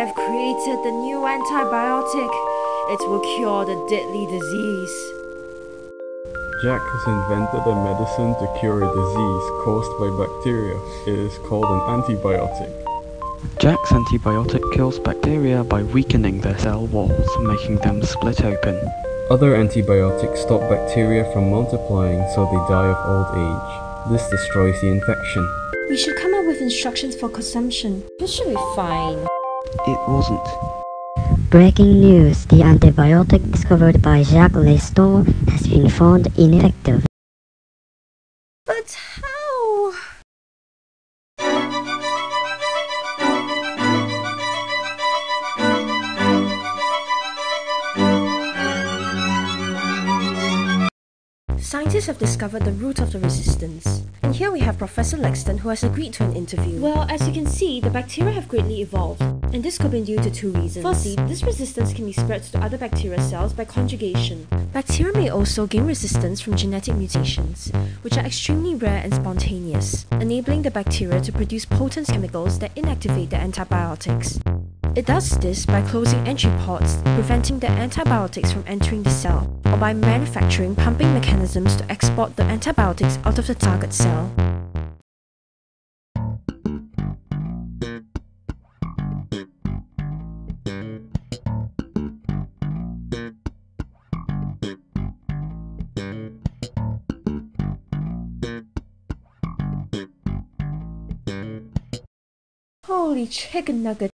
have created the new antibiotic. It will cure the deadly disease. Jack has invented a medicine to cure a disease caused by bacteria. It is called an antibiotic. Jack's antibiotic kills bacteria by weakening their cell walls, making them split open. Other antibiotics stop bacteria from multiplying so they die of old age. This destroys the infection. We should come up with instructions for consumption. This should be fine. It wasn't. Breaking news, the antibiotic discovered by Jacques Lexton has been found ineffective. But Scientists have discovered the root of the resistance. And here we have Professor Lexton who has agreed to an interview. Well, as you can see, the bacteria have greatly evolved. And this could be due to two reasons. Firstly, this resistance can be spread to other bacteria cells by conjugation. Bacteria may also gain resistance from genetic mutations, which are extremely rare and spontaneous, enabling the bacteria to produce potent chemicals that inactivate the antibiotics. It does this by closing entry ports, preventing the antibiotics from entering the cell, or by manufacturing pumping mechanisms to export the antibiotics out of the target cell. Holy chicken nugget!